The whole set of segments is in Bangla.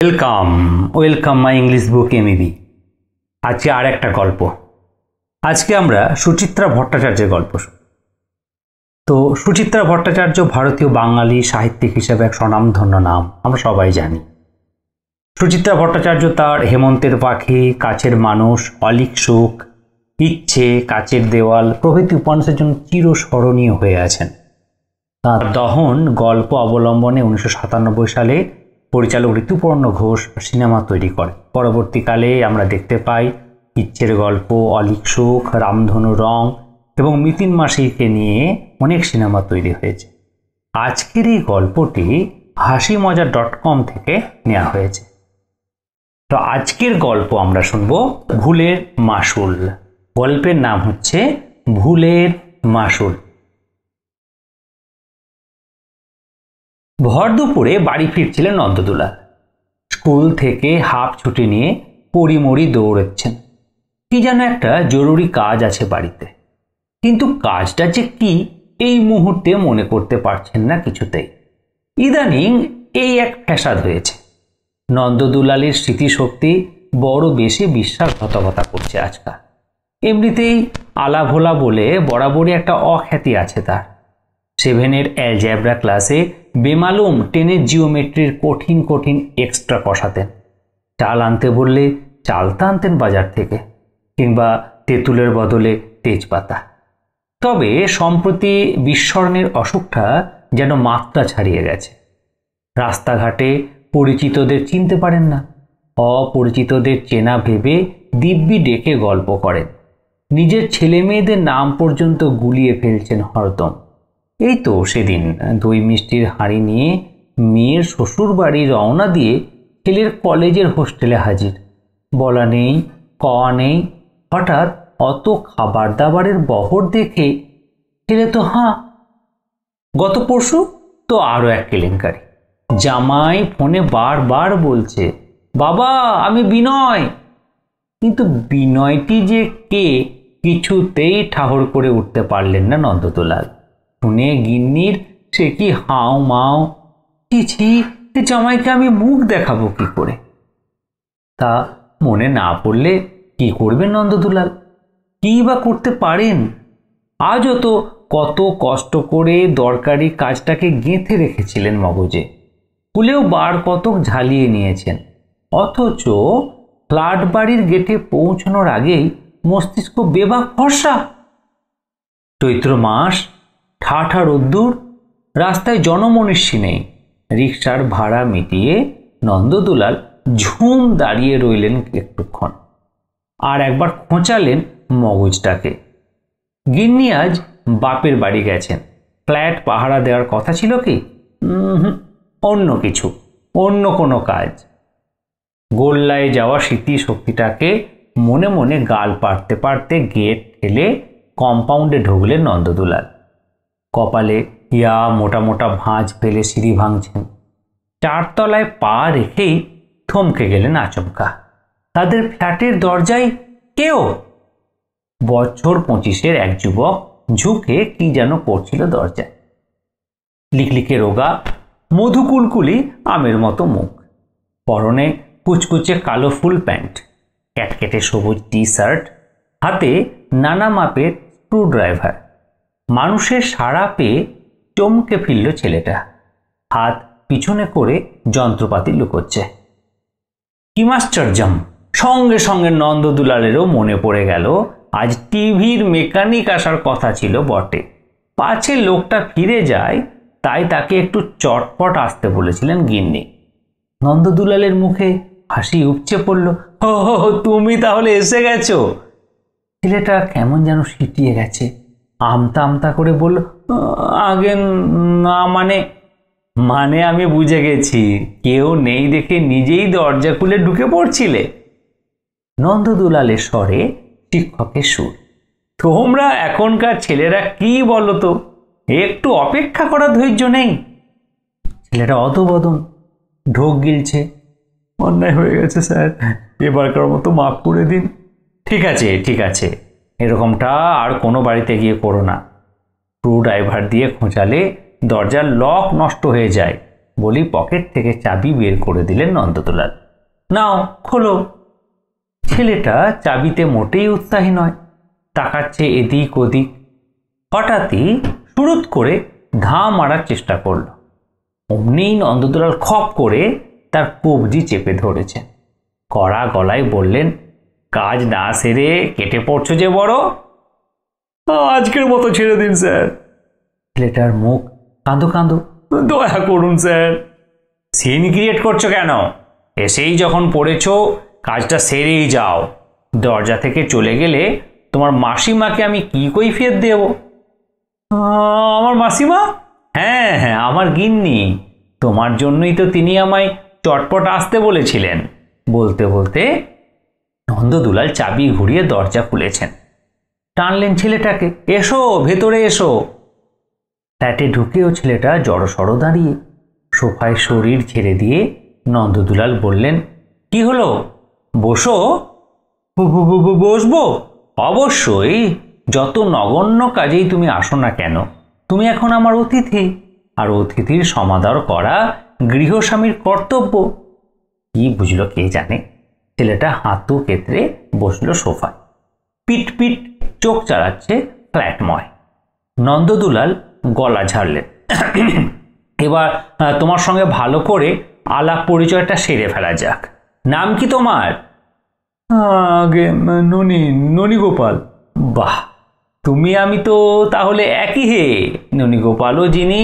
Welcome welcome my English book MEB আজকে আর একটা গল্প। আজকে আমরা সুচিত্রা ভট্টাচার্যের গল্প তো সুচিত্রা ভট্টাচার্য ভারতীয় বাঙালি সাহিত্যিক হিসেবে এক স্বনামধন্য নাম, আমরা সবাই জানি। সুচিত্রা ভট্টাচার্য তার হেমন্তের পাখি, কাছের মানুষ, অলিক সুখ, ইচ্ছে কাচের দেওয়াল, প্রভৃতি উপন্যাসের জন্য চিরস্মরণীয় হয়ে আছেন। তার দহন গল্প অবলম্বনে উনিশশো সাতানব্বই সালে পরিচালক ঋতুপর্ণ ঘোষ সিনেমা তৈরি করে। পরবর্তীকালে আমরা দেখতে পাই ইচ্ছের গল্প, অলিক সুখ রামধনু রং এবং মিতিন মাসিকে নিয়ে অনেক সিনেমা তৈরি হয়েছে। আজকের এই গল্পটি হাসি মজা ডট কম থেকে নেওয়া হয়েছে। তো আজকের গল্প আমরা শুনব ভুলের মাসুল। গল্পের নাম হচ্ছে ভুলের মাসুল। ভর দুপুরে বাড়ি ফিরছিলেন নন্দদুলাল স্কুল থেকে হাফ ছুটি নিয়ে পরিমরি দৌড়চ্ছেন। কি যেন একটা জরুরি কাজ আছে বাড়িতে। কিন্তু কাজটা যে কি, এই মুহূর্তে মনে করতে পারছেন না কিছুতেই। ইদানিং এই এক ফ্যাসাদ হয়েছে। নন্দদুলালের স্মৃতিশক্তি বড় বেশি বিশ্বাসঘাতকতা করছে আজকাল। এমনিতেই আলাভোলা বলে বরাবরই একটা অখ্যাতি আছে তার। সেভেনের অ্যালজ্যাবরা ক্লাসে বেমালুম টেনের জিওমেট্রির কঠিন কঠিন এক্সট্রা কষাতেন। চাল আনতে বললে চালতা আনতেন বাজার থেকে, কিংবা তেঁতুলের বদলে তেজপাতা। তবে সম্প্রতি বিস্মরণের অসুখটা যেন মাত্রা ছাড়িয়ে গেছে। রাস্তাঘাটে পরিচিতদের চিনতে পারেন না। অপরিচিতদের চেনা ভেবে দিব্যি ডেকে গল্প করেন। নিজের ছেলে মেয়েদের নাম পর্যন্ত গুলিয়ে ফেলছেন হরদম। এই তো সেদিন, দই মিষ্টির হাঁড়ি নিয়ে মেয়ের শ্বশুর বাড়ি রওনা দিয়ে ছেলের কলেজের হোস্টেলে হাজির। বলা নেই কওয়া নেই। হঠাৎ অত খাবার দাবারের বহর দেখে ছেলে তো, হাঁ, গত পরশু তো আরও এক কেলেঙ্কারি। জামাই ফোনে বারবার বলছে, বাবা, আমি বিনয়। কিন্তু বিনয়টি যে কে, কিছুতেই ঠাহর করে উঠতে পারলেন না নন্দদোলাল শুনে গিন্নির সে কি হাও মাও, ছি জামাইকে আমি মুখ দেখাবো কি করে? তা মনে না পড়লে কি করবেন নন্দদুলাল? কি বা করতে পারেন? আজও তো কত কষ্ট করে দরকারি কাজটাকে গেঁথে রেখেছিলেন মগজে। কুলেও বার কতক ঝালিয়ে নিয়েছেন। অথচ ফ্ল্যাট বাড়ির গেটে পৌঁছানোর আগেই মস্তিষ্ক বেবা ফর্সা। চৈত্র মাস ঠাঠা রোদ্দুর, রাস্তায় জনমনীষী নেই রিক্সার ভাড়া মিটিয়ে নন্দদুলাল ঝুম দাঁড়িয়ে রইলেন একটুক্ষণ। আর একবার খোঁচালেন মগজটাকে। গিন্নি আজ বাপের বাড়ি গেছেন। ফ্ল্যাট পাহারা দেওয়ার কথা ছিল কি? অন্য কিছু, অন্য কোনো কাজ। গোল্লায় যাওয়া স্মৃতি শক্তিটাকে মনে মনে গাল পারতে পারতে গেট ঠেলে কম্পাউন্ডে ঢুকলেন নন্দদুলাল। কপালে ইয়া মোটা মোটা ভাঁজ ফেলে সিঁড়ি ভাঙছেন। চারতলায় পা রেখেই থমকে গেলেন আচমকা। তাদের ফ্ল্যাটের দরজায় কেউ? বছর পঁচিশের এক যুবক ঝুঁকে কি যেন করছিল দরজায়। লিকলিকে রোগা মধুকুলকুলি আমের মতো মুখ। পরনে কুচকুচে কালো ফুল প্যান্ট ক্যাটকেটে সবুজ টি শার্ট হাতে নানা মাপের স্ক্রু ড্রাইভার মানুষের সাড়া পেয়ে চমকে ফিরল ছেলেটা। হাত পিছনে করে যন্ত্রপাতি লুকোচ্ছে। কিমাশ্চর্যম সঙ্গে সঙ্গে নন্দদুলালেরও মনে পড়ে গেল, আজ টিভির মেকানিক আসার কথা ছিল বটে। পাছে লোকটা ফিরে যায়, তাই তাকে একটু চটপট আসতে বলেছিলেন গিন্নি। নন্দদুলালের মুখে হাসি উপচে পড়ল হো, তুমি তাহলে এসে গেছো? ছেলেটা কেমন যেন সিটিয়ে গেছে। আমতা আমতা করে বলল, আগে না মানে মানে আমি বুঝে গেছি। কেউ নেই দেখে নিজেই দরজা খুলে ঢুকে পড়ছিলে। নন্দদুলালের স্বরে শিক্ষকের সুর, তোমরা এখনকার ছেলেরা কি বলো তো? একটু অপেক্ষা করার ধৈর্য নেই। ছেলেটা অতবদন ঢোক গিলছে। অন্যায় হয়ে গেছে, স্যার। এবারকার মতো মাফ করে দিন। ঠিক আছে ঠিক আছে। এরকমটা আর কোনো বাড়িতে গিয়ে করো না। স্ক্রু ড্রাইভার দিয়ে খোঁচালে দরজার লক নষ্ট হয়ে যায় বলি পকেট থেকে চাবি বের করে দিলেন নন্দদুলাল নাও, খোলো। ছেলেটা চাবিতে মোটেই উৎসাহী নয়, তাকাচ্ছে এদিক ওদিক। হঠাৎই শুরুত করে ঘা মারার চেষ্টা করল। অমনি নন্দদুলাল খপ করে তার কবজি চেপে ধরেছেন কড়া গলায় বললেন কাজ না সেরে কেটে পড়ছো যে বড়? আজকের মতো ছেড়ে দিন, স্যার। ছেলেটার মুখ কাঁদো কাঁদো। দয়া করুন, স্যার। সিন ক্রিয়েট করছ কেন? এসেই যখন পড়েছো, কাজটা সেরেই যাও। দরজা থেকে চলে গেলে তোমার মাসিমাকে আমি কি কৈফিয়ত দেব? আমার মাসিমা? হ্যাঁ হ্যাঁ আমার গিন্নি। তোমার জন্যই তো তিনি আমায় চটপট আসতে বলেছিলেন। বলতে বলতে নন্দদুলাল চাবি ঘুরিয়ে দরজা খুলেছেন। টানলেন ছেলেটাকে, এসো, ভেতরে এসো। ফ্ল্যাটে ঢুকেও ছেলেটা জড়সড় দাঁড়িয়ে সোফায় শরীর ছেড়ে দিয়ে নন্দদুলাল বললেন, কি হলো? বসো। বসবো? অবশ্যই। যত নগণ্য কাজেই তুমি আসো না কেন, তুমি এখন আমার অতিথি, আর অতিথির সমাদর করা গৃহস্বামীর কর্তব্য। কি বুঝলো কে জানে? ছেলেটা হাতু কেতরে বসল সোফায়। পিট পিট চোখ চালাচ্ছে ফ্ল্যাটময়। নন্দদুলাল গলা ঝাড়লেন। এবার তোমার সঙ্গে ভালো করে আলাপ পরিচয়টা সেরে ফেলা যাক। নাম কি তোমার? আগে ননি ননী গোপাল বাহ তুমি আমি তো তাহলে একই হে। ননী গোপালও যিনি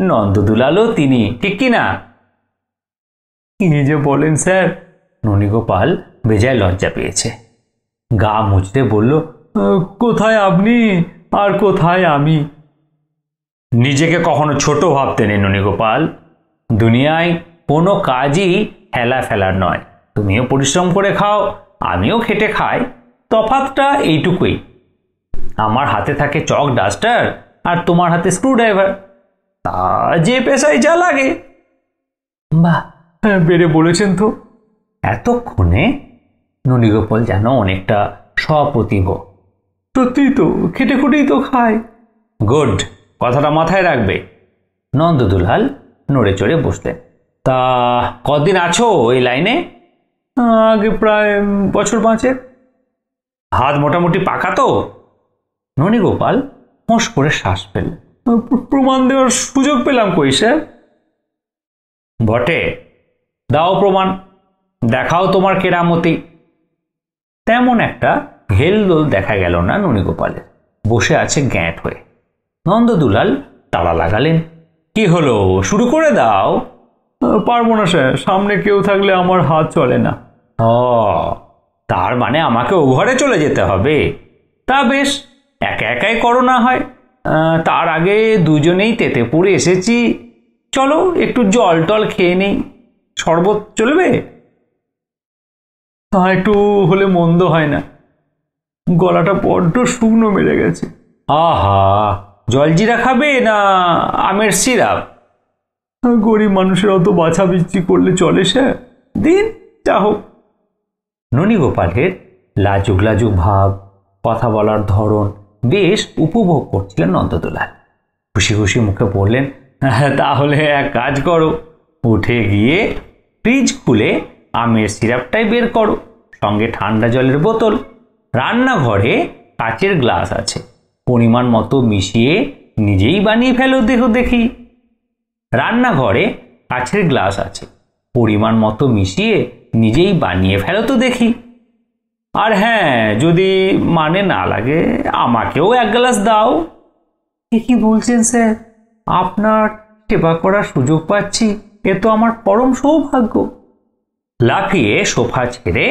নন্দদুলালও তিনি ঠিক কি না? কি যে বলেন স্যার ননীগোপাল বেজায় লজ্জা পেয়েছে। গা মুচড়ে বলল কোথায় আপনি? আর কোথায় আমি? নিজেকে কখনো ছোট ভাবতে নেই ননীগোপাল। দুনিয়ায় কোনো কাজই হেলা ফেলার নয়। তুমিও পরিশ্রম করে খাও, আমিও খেটে খাই। তফাতটা এইটুকুই। আমার হাতে থাকে চক ডাস্টার আর তোমার হাতে স্ক্রুড্রাইভার। তা যে পেশায় যা লাগে। বাহ বেড়ে বলেছেন তো। এতক্ষণে ননীগোপাল যেন অনেকটা স্বপ্রতিভ। সত্যিই তো, খেটে খুটেই তো খায়। গুড, কথাটা মাথায় রাখবে। নন্দ নন্দদুলাল নড়ে চড়ে বসলেন। তা কদিন আছো এই লাইনে? আগে প্রায় বছর পাঁচেক। হাত মোটামুটি পাকা তো? ননীগোপাল হোঁস করে শ্বাস পেল প্রমাণ দেওয়ার সুযোগ পেলাম কই, স্যার? বটে, দাও প্রমাণ। দেখাও তোমার কেরামতি। তেমন একটা হেলদোল দেখা গেল না ননীগোপালের। বসে আছে গ্যাঁট হয়ে। নন্দদুলাল তালা লাগালেন। কি হলো? শুরু করে দাও। পারব না স্যার, সামনে কেউ থাকলে আমার হাত চলে না। ও, তার মানে আমাকে ও ঘরে চলে যেতে হবে? তা বেশ, একা একাই করো না হয়। তার আগে দুজনেই তেতেপুরে এসেছি। চলো, একটু জল টল খেয়ে নেই। শরবত চলবে? তা একটু হলে মন্দ হয় না। গলাটা বড্ড শুকনো মেরে গেছে। আহা, জলজিরা খাবে না আমের সিরাপ? গরিব মানুষের অত বাছা বিচ্ছি করলে চলে সে? দিন, যা হোক। ননীগোপালের লাজুক লাজুক ভাব, কথা বলার ধরন বেশ উপভোগ করছিলেন নন্দদোলাল খুশি খুশি মুখে বললেন তাহলে এক কাজ করো। উঠে গিয়ে ফ্রিজ খুলে আমের সিরাপটাই বের করো। সঙ্গে ঠান্ডা জলের বোতল। রান্নাঘরে কাচের গ্লাস আছে। পরিমাণ মতো মিশিয়ে নিজেই বানিয়ে ফেলো দেখো দেখি। রান্নাঘরে কাছের গ্লাস আছে। পরিমাণ মতো মিশিয়ে নিজেই বানিয়ে ফেলো তো দেখি। আর হ্যাঁ যদি মানে না লাগে, আমাকেও এক গ্লাস দাও। কি বলছেন স্যার? আপনার সেবা করার সুযোগ পাচ্ছি। এ তো আমার পরম সৌভাগ্য। লাফিয়ে সোফা ছেড়ে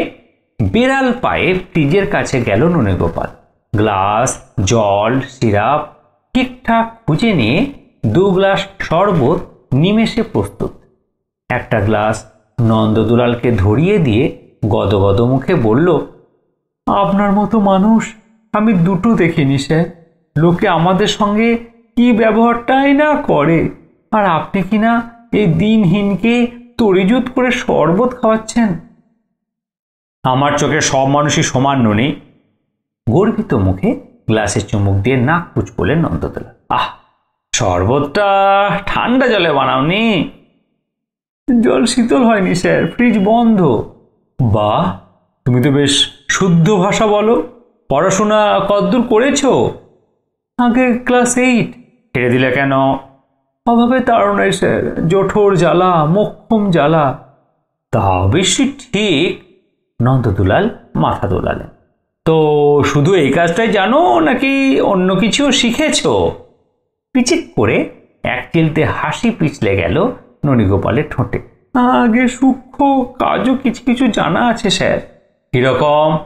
বিড়াল পায়ে ফ্রিজের কাছে গেল গোপাল গ্লাস, জল, সিরাপ, ঠিকঠাক খুঁজে নিয়ে দু গ্লাস শরবত নিমেষে প্রস্তুত। একটা গ্লাস নন্দদুলালকে ধরিয়ে দিয়ে গদগদ মুখে বলল, আপনার মতো মানুষ আমি দুটো দেখিনি, স্যার। লোকে আমাদের সঙ্গে কি ব্যবহারটাই না করে। আর আপনি কি না এই দিনহীনকে তরিজুত করে শরবত খাওয়াচ্ছেন? আমার চোখে সব মানুষই সমান ননি। গর্বিত মুখে গ্লাসে চুমুক দিয়ে নাক পুচ বলে নন্দতলা। আহ, শরবতটা ঠান্ডা জলে বানাওনি? জল শীতল হয়নি, স্যার। ফ্রিজ বন্ধ। বাহ, তুমি তো বেশ শুদ্ধ ভাষা বলো। পড়াশোনা কতদূর করেছ? আগে ক্লাস এইট। ছেড়ে দিলে কেন? অভাবে তাড়নায় স্যার জঠোর জ্বালা, মক্ষম জ্বালা, তা অবশ্যই ঠিক নন্দদুলাল মাথা দোলালেন। তো শুধু এই কাজটাই জানো নাকি অন্য কিছুও শিখেছ? পিচিক করে এক চিলতে হাসি পিছলে গেল ননীগোপালের ঠোঁটে। আগে সূক্ষ্ম কাজও কিছু কিছু জানা আছে, স্যার। কীরকম?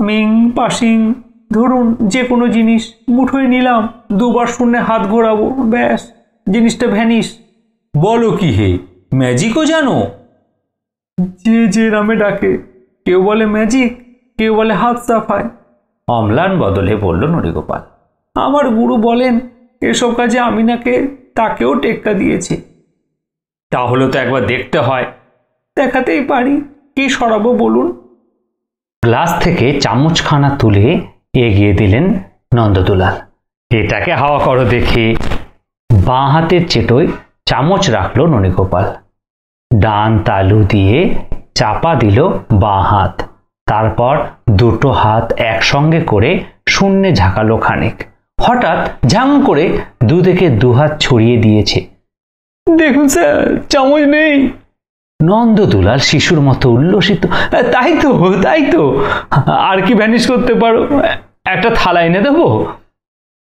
মিং, পাসিং, ধরুন যে কোনো জিনিস, মুঠোয় নিলাম, দুবার শূন্যে হাত ঘোরাবো, ব্যাস। জিনিসটা ভ্যানিস বলো কি হে, ম্যাজিকও জানো? যে যে নামে ডাকে, কেউ বলে ম্যাজিক, কেউ বলে হাত সাফায়। অম্লান বদলে বলল, নরিগোপাল, আমার গুরু বলেন, এসব কাজে আমি নাকে, তাকেও টেক্কা দিয়েছে। তাহলে তো একবার দেখতে হয়। দেখাতেই পারি, কি সরাবো বলুন? গ্লাস থেকে চামচখানা তুলে এগিয়ে দিলেন নন্দদুলাল। এটাকে হাওয়া করো দেখি। বাঁ হাতের চেটোয় চামচ রাখল ননীগোপাল। ডান তালু দিয়ে চাপা দিল বাঁ হাত। তারপর দুটো হাত একসঙ্গে করে শূন্যে ঝাঁকালো খানিক। হঠাৎ ঝাম করে দু থেকে দু হাত ছড়িয়ে দিয়েছে। দেখুন স্যার, চামচ নেই। নন্দদুলাল শিশুর মতো উল্লসিত, তাই তো তাই তো। আর কি ভ্যানিশ করতে পারো? একটা থালা এনে দেবো?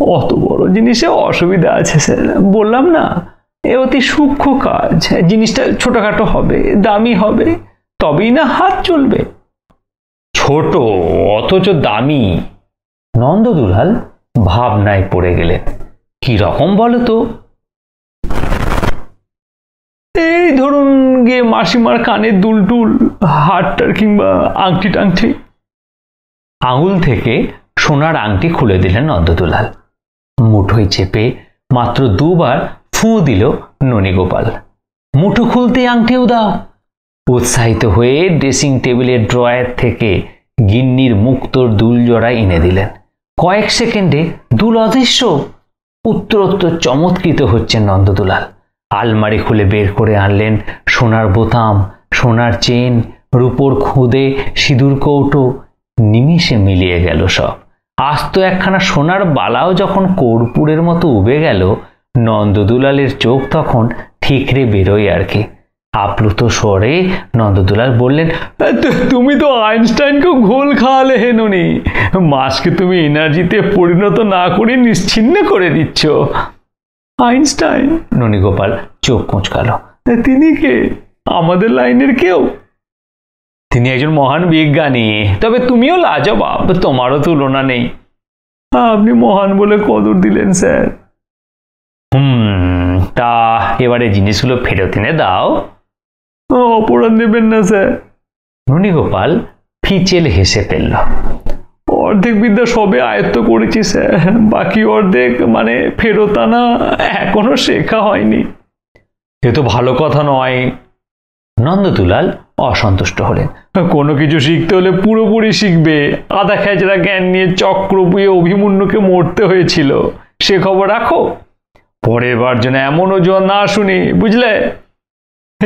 অত বড় জিনিসে অসুবিধা আছে স্যার। বললাম না এ অতি সূক্ষ্ম কাজ জিনিসটা ছোটখাটো হবে দামি হবে তবেই না হাত চলবে। ছোট অথচ দামি। নন্দ নন্দদুলাল ভাবনায় পড়ে গেলেন কি রকম বলো তো? এই ধরুন গিয়ে মাসিমার কানের দুলটুল হাটটার কিংবা আংটি টাংটি আঙুল থেকে সোনার আংটি খুলে দিলেন নন্দদুলাল। মুঠোয় চেপে মাত্র দুবার ফু দিল ননীগোপাল। মুঠো খুলতে আংটিও দাও উৎসাহিত হয়ে ড্রেসিং টেবিলের ড্রয়ার থেকে গিন্নির মুক্তোর দুল জোড়া এনে দিলেন। কয়েক সেকেন্ডে দুল অদৃশ্য। উত্তরোত্তর চমৎকৃত হচ্ছেন নন্দদুলাল। আলমারি খুলে বের করে আনলেন সোনার বোতাম, সোনার চেন, রূপোর খুদে, সিঁদুর কৌটো। নিমিষে মিলিয়ে গেল সব। আস্ত একখানা সোনার বালাও যখন কর্পূরের মতো উবে গেল, নন্দদুলালের চোখ তখন ঠিকরে বেরোয় আর কি। আপ্লুত স্বরে নন্দদুলাল বললেন তুমি তো আইনস্টাইনকে ঘোল খাওয়ালে হেনুনি মাসকে তুমি এনার্জিতে পরিণত না করে নিশ্চিন্ন করে দিচ্ছ। আইনস্টাইন ননীগোপাল চোখ কুঁচকালো তিনি কে? আমাদের লাইনের কেউ? তিনি একজন মহান বিজ্ঞানী। তবে তুমিও লাজবাব, তোমারও তুলনা নেই। আপনি মহান বলে কদর দিলেন, স্যার। হুম, তা এবারে জিনিসগুলো ফেরত এনে দাও। অপরাধ নেবেন না, স্যার। ননীগোপাল ফিচেল হেসে ফেলল। অর্ধেক বিদ্যা সবে আয়ত্ত করেছি, স্যার। বাকি অর্ধেক মানে ফেরত আনা এখনও শেখা হয়নি। এ তো ভালো কথা নয়। নন্দদুলাল অসন্তুষ্ট হলেন। কোনো কিছু শিখতে হলে পুরোপুরি শিখবে। আধা খেজরা জ্ঞান নিয়ে চক্র বুয়ে অভিমন্যুকে মরতে হয়েছিল। সে খবর রাখো। পরের বার যেন এমন ওজন না শুনি বুঝলে?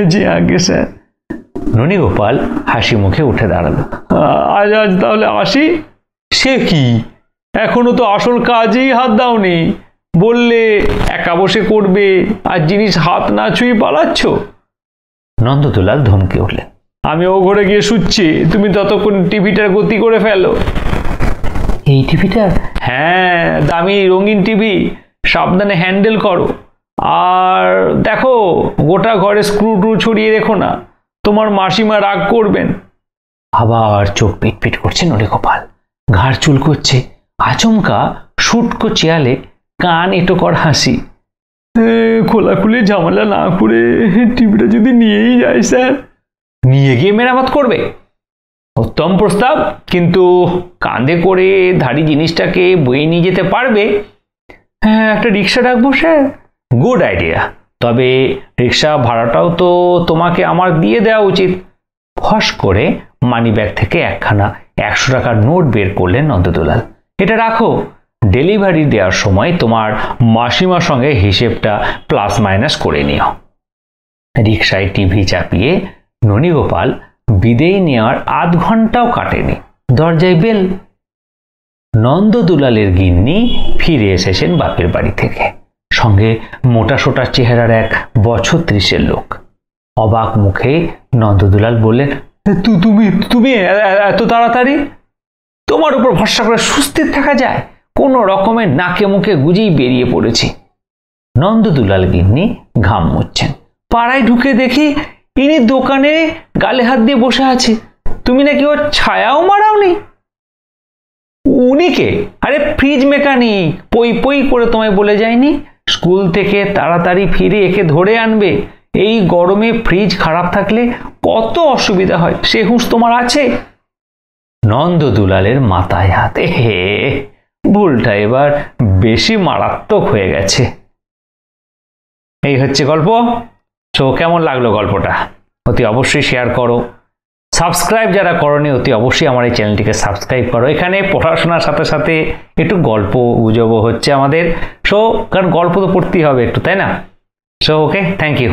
জি আগে স্যার। ননীগোপাল হাসি মুখে উঠে দাঁড়াল। আজ আজ তাহলে আসি? সে কি? এখনও তো আসল কাজেই হাত দাওনি। বললে একা বসে করবে আর জিনিস হাত না ছুঁয়ে পালাচ্ছ? নন্দদুলাল ধমকে উঠলেন। আমি ও ঘরে গিয়ে শুচ্ছি তুমি ততক্ষণ টিভিটার গতি করে ফেলো। এই টিভিটা? হ্যাঁ দামি রঙিন টিভি সাবধানে হ্যান্ডেল করো। আর দেখো গোটা ঘরে স্ক্রু ট্রু ছড়িয়ে রেখো না তোমার মাসিমা রাগ করবেন। আবার চোখ পিটপিট করছে নলিগোপাল। ঘাড় চুল করছে আচমকা শুটকো চেয়ালে কান এটো কর হাসি। খোলাখুলি ঝামেলা না করে টিভিটা যদি নিয়েই যায়, স্যার। নিয়ে গিয়ে মেরামত করবে। উত্তম প্রস্তাব, কিন্তু কাঁধে করে ধারি জিনিসটাকে বয়ে নিয়ে যেতে পারবে? হ্যাঁ একটা রিক্সা ডাকবো, স্যার। Good idea. তবে রিক্সা ভাড়াটাও তো তোমাকে আমার দিয়ে দেওয়া উচিত। ফস করে মানি ব্যাগ থেকে একখানা একশো টাকার নোট বের করলেন নন্দদুলাল এটা রাখো। ডেলিভারি দেওয়ার সময় তোমার মাসিমার সঙ্গে হিসেবটা প্লাস মাইনাস করে নিও। রিক্সায় টিভি চাপিয়ে ননীগোপাল বিদেয় নেওয়ার আধ ঘন্টাও কাটেনি। দরজায় বেল। নন্দ দুলালের গিন্নি ফিরে এসেছেন বাপের বাড়ি থেকে। সঙ্গে মোটা সোটা চেহারার এক বছর ত্রিশের লোক। অবাক মুখে নন্দদুলাল বললেন "তু- তুমি তুমি এত তাড়াতাড়ি? তোমার উপর ভরসা করে সুস্থির থাকা যায়? কোনো রকমের নাকে মুখে গুজেই বেরিয়ে পড়েছি। নন্দদুলাল গিন্নি ঘাম মুচ্ছেন পাড়ায় ঢুকে দেখি ইনি দোকানে গালে হাত দিয়ে বসে আছে। তুমি নাকি ওর ছায়াও মারাওনি? উনি কে? আরে ফ্রিজ মেকানিক, পই পই করে তোমায় বলে যায়নি? স্কুল থেকে তাড়াতাড়ি ফিরে একে ধরে আনবে। এই গরমে ফ্রিজ খারাপ থাকলে কত অসুবিধা হয়, সে হুঁশ তোমার আছে? নন্দ দুলালের মাথায় হাতে হে ভুলটা এবার বেশি মারাত্মক হয়ে গেছে। এই হচ্ছে গল্প। তো কেমন লাগল গল্পটা? অতি অবশ্যই শেয়ার করো। সাবস্ক্রাইব যারা করনি, অতি অবশ্যই আমার এই চ্যানেলটিকে সাবস্ক্রাইব করো। এখানে পড়াশোনার সাথে সাথে একটু গল্প গুজবও হচ্ছে আমাদের। সো কারণ গল্প তো পড়তেই হবে একটু, তাই না? So okay thank you